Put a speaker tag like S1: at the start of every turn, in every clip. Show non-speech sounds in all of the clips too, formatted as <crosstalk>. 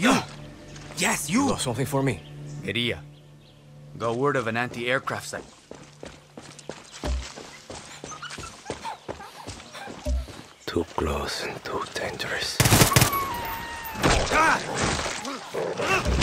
S1: You! Yes, you!
S2: Got something for me?
S1: Quería. Got word of an anti-aircraft site.
S2: Too close and too dangerous.
S3: Clara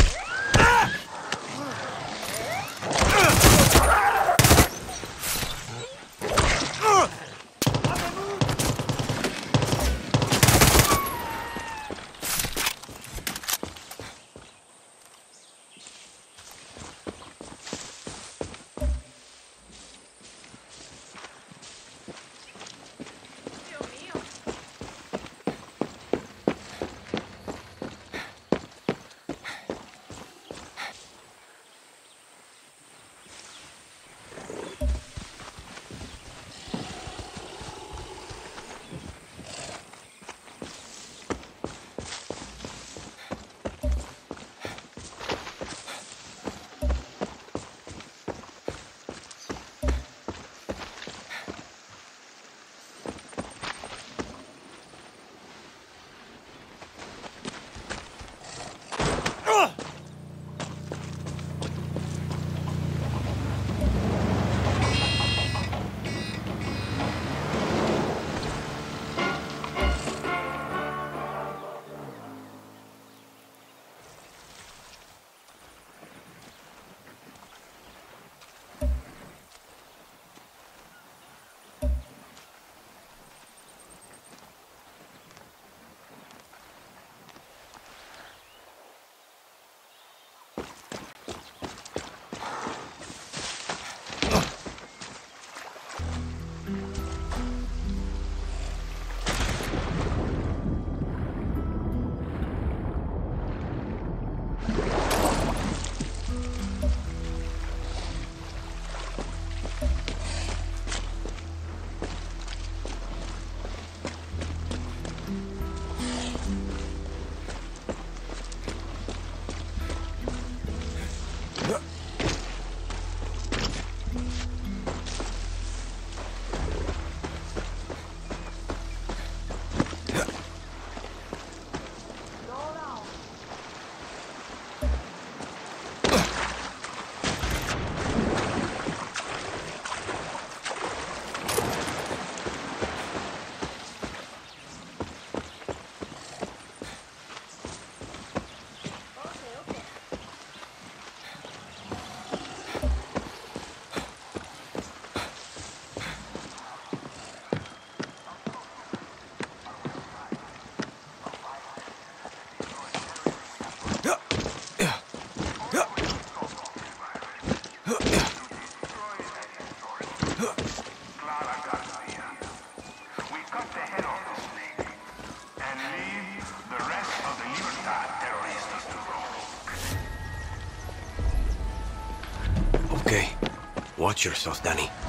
S2: Watch yourself, Dani.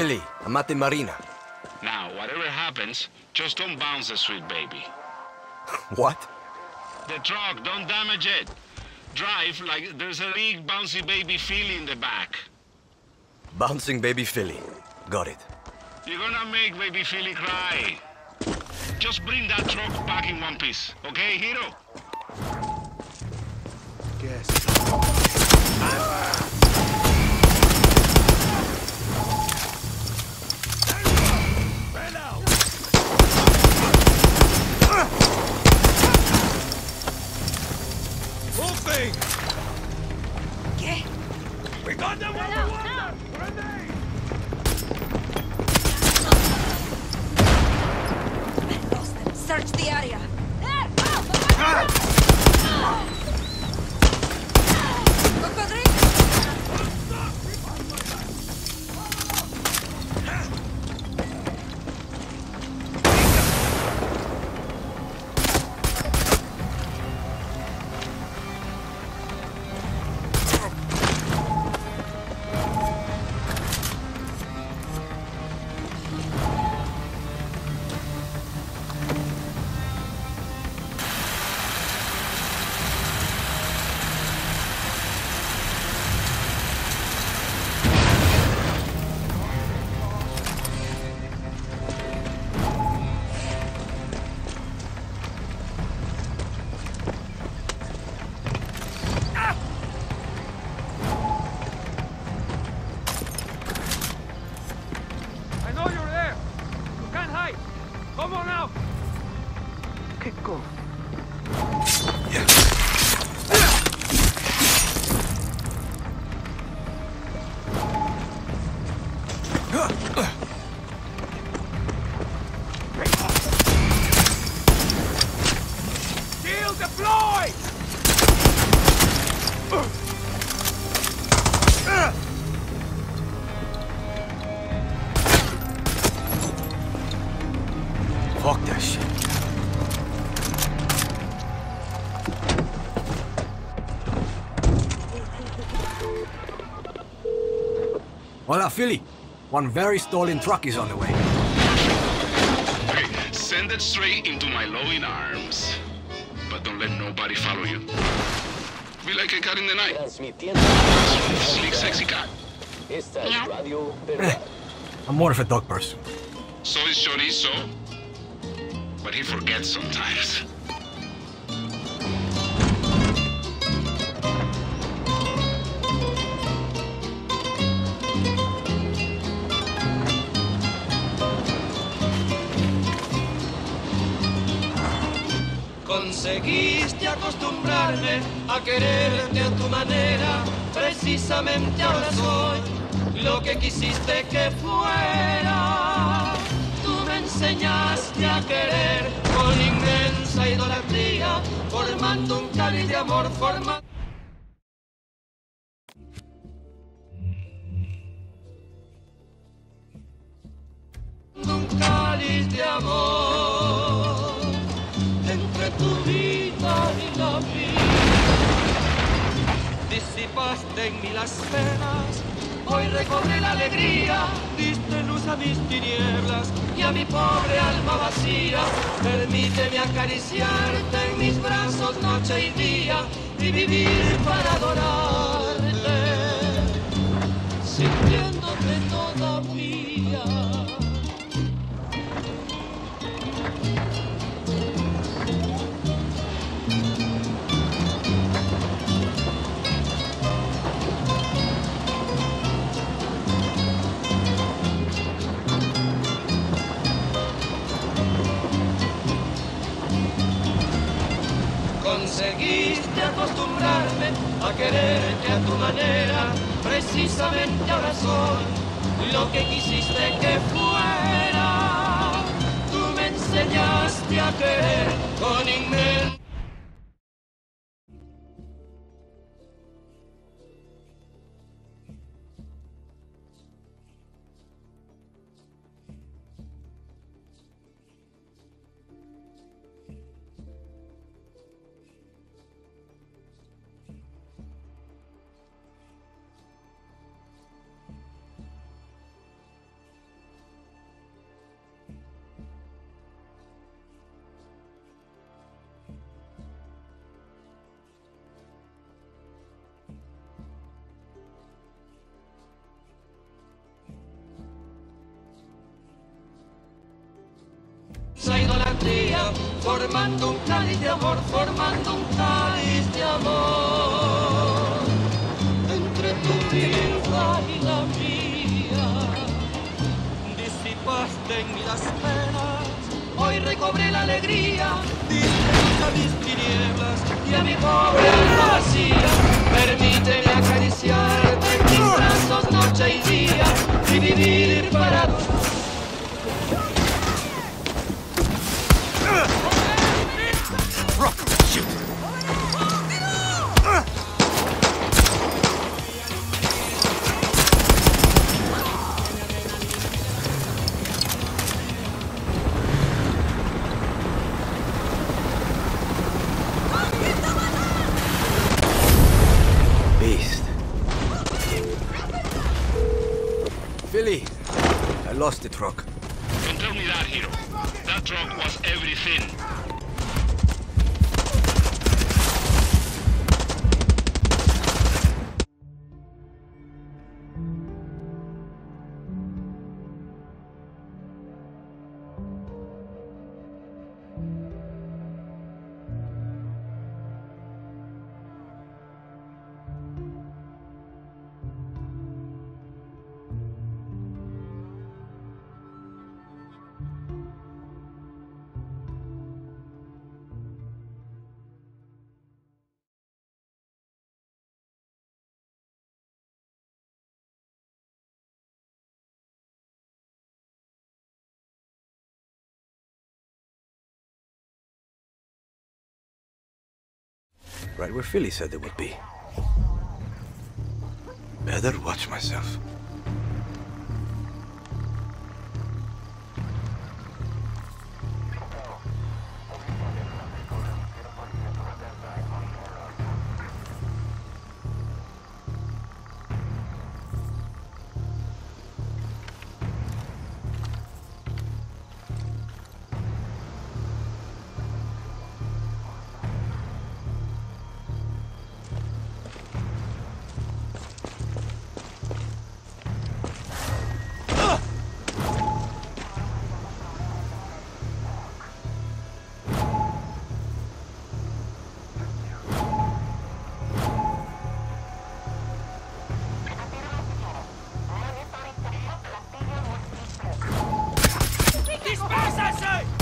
S4: Philly, I'm at the marina.
S3: Now, whatever happens, just don't bounce the sweet baby. <laughs>
S4: What?
S3: The truck, don't damage it. Drive like there's a big bouncy baby Philly in the back.
S4: Bouncing baby Philly. Got it.
S3: You're gonna make baby Philly cry. Just bring that truck back in one piece, okay, Hero?
S2: Philly. One very stolen truck is on the way.
S3: Okay, send it straight into my loving arms. But don't let nobody follow you. Be like a cat in the night. Sleek, sexy cat.
S4: Esta es Radio Verdad.
S2: I'm more of a dog person.
S3: So is Chorizo. But he forgets sometimes.
S5: Conseguiste acostumbrarme a quererte a tu manera, precisamente ahora soy lo que quisiste que fuera. Tú me enseñaste a querer con inmensa idolatría, formando un cáliz de amor, formando en mí las penas, hoy recobré la alegría, diste luz a mis tinieblas y a mi pobre alma vacía. Permíteme acariciarte en mis brazos noche y día y vivir para adorarte, sintiéndote Conseguiste acostumbrarme a quererte a tu manera, precisamente ahora soy lo que quisiste que fuera. Tú me enseñaste a querer con inmensa formando un cáliz de amor, formando un cáliz de amor entre tu vida y la mía. Disipaste en mí las penas, hoy recobré la alegría, diste mis tinieblas y a mi pobre alma vacía. Permíteme acariciarte mis brazos noche y día y vivir para
S2: Rock, truck.
S4: Right where Philly said they would be. Better watch myself.
S6: 下去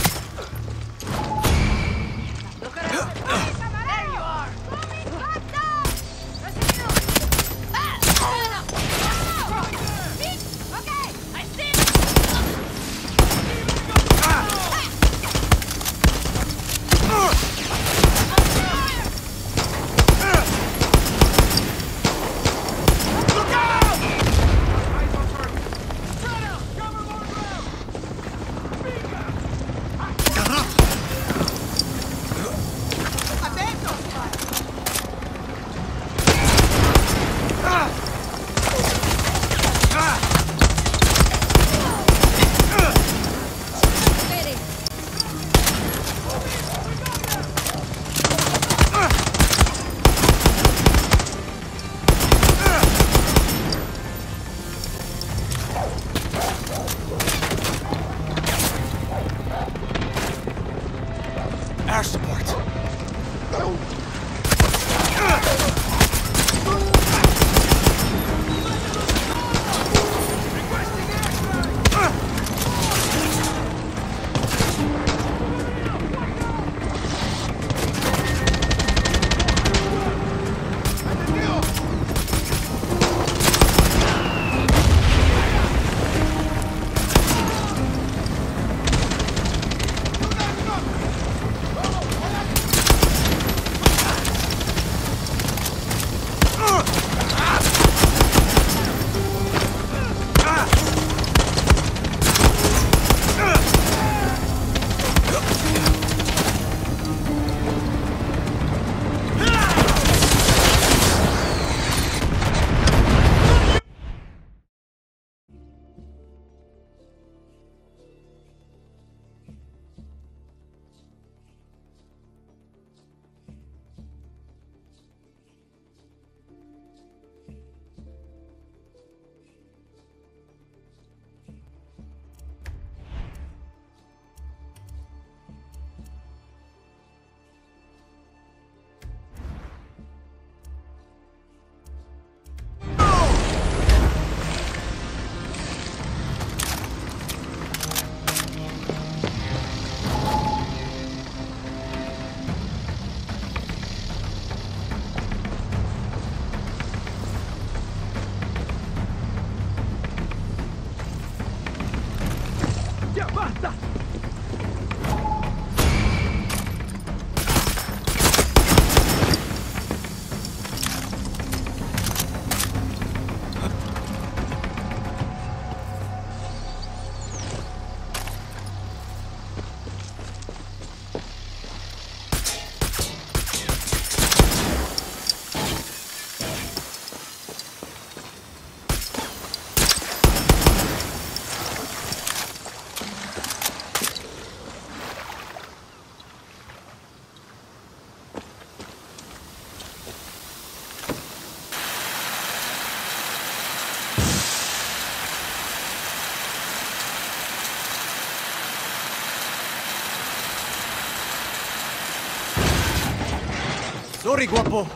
S2: Sorry, Guapo.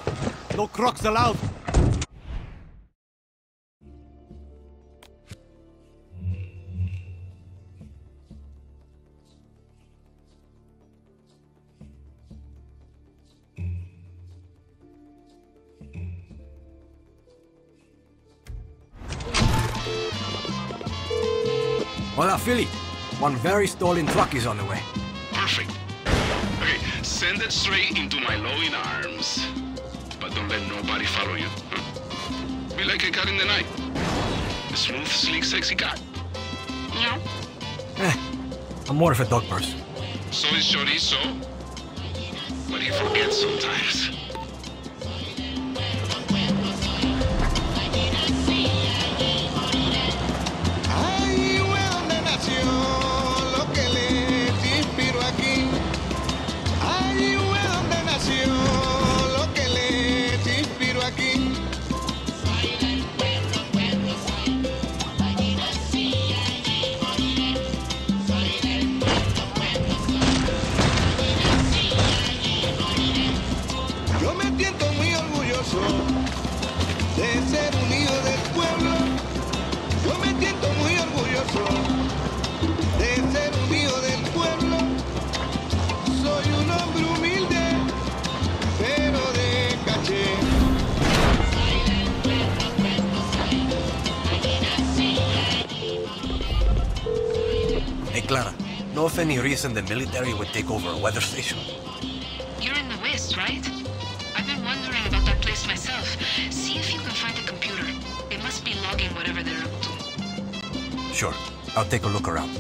S2: No crocs allowed. Hola, Philly. One very stolen truck is on the way.
S7: Perfect. Send it straight into my loving arms. But don't let nobody follow you. Huh? Be like a cat in the night. A smooth, sleek, sexy cat. Meow.
S2: Eh, I'm more of a dog person.
S7: So is Chorizo. But he forgets sometimes.
S2: Know of any reason the military would take over a weather station?
S8: You're in the West, right? I've been wondering about that place myself. See if you can find a computer. It must be logging whatever they're up to.
S2: Sure. I'll take a look around.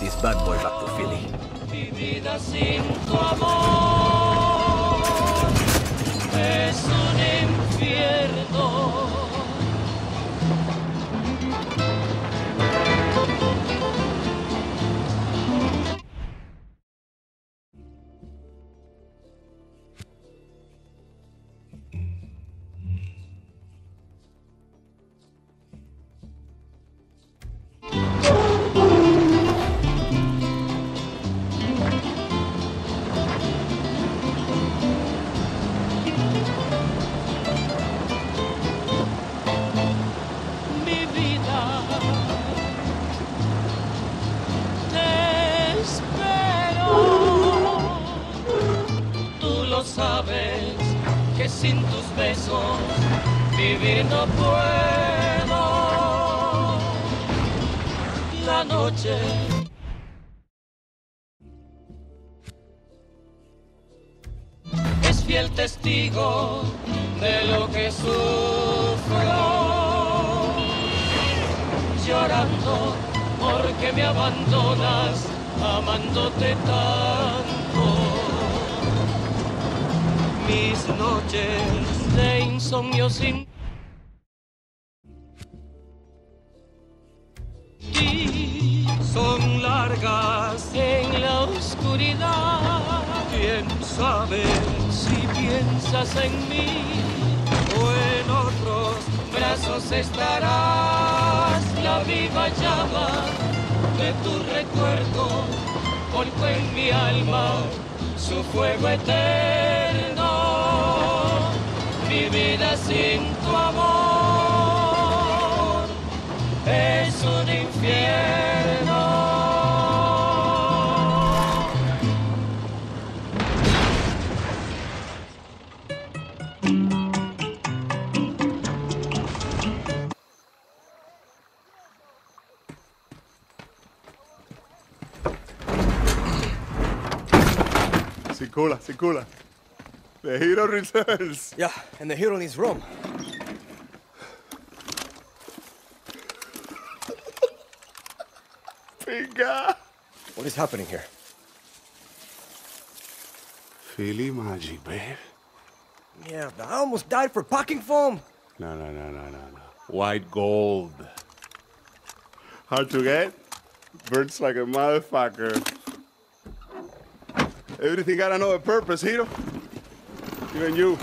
S2: This bad boy back to Philly?
S5: Sin tus besos vivir no puedo. La noche. Es fiel testigo de lo que sufro llorando porque me abandonas amándote tanto. Mis noches de insomnio sin ti son largas en la oscuridad. ¿Quién sabe si piensas en mí o en otros brazos estarás? La viva llama de tu recuerdo volcó en mi alma su fuego eterno. Mi vida sin tu amor es un infierno.
S9: Circula, circula. The hero returns.
S2: Yeah, and the hero needs room.
S9: Pinga.
S2: What is happening here?
S9: Philly magic, babe.
S2: Yeah, I almost died for packing foam.
S9: No, no, no, no, no, no. White gold. Hard to get. Burns like a motherfucker. Everything got another purpose, hero. Even you.